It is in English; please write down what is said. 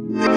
Bye.